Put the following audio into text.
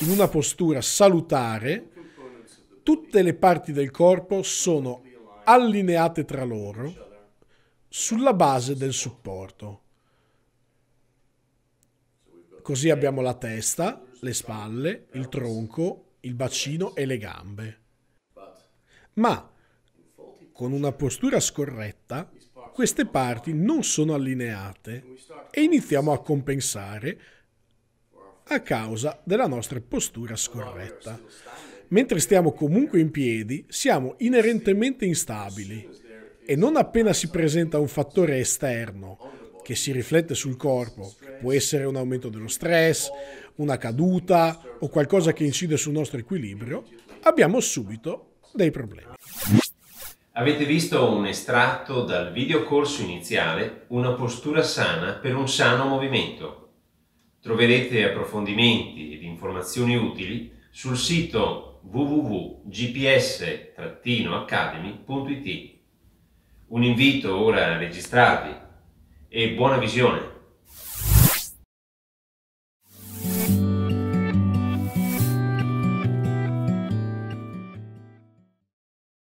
in una postura salutare, tutte le parti del corpo sono allineate tra loro sulla base del supporto. Così abbiamo la testa, le spalle, il tronco, il bacino e le gambe. Ma con una postura scorretta, queste parti non sono allineate e iniziamo a compensare a causa della nostra postura scorretta. Mentre stiamo comunque in piedi, siamo inerentemente instabili e non appena si presenta un fattore esterno che si riflette sul corpo, può essere un aumento dello stress, una caduta o qualcosa che incide sul nostro equilibrio, abbiamo subito dei problemi. Avete visto un estratto dal videocorso iniziale Una postura sana per un sano movimento. Troverete approfondimenti ed informazioni utili sul sito www.gps-academy.it. Un invito ora a registrarvi e buona visione!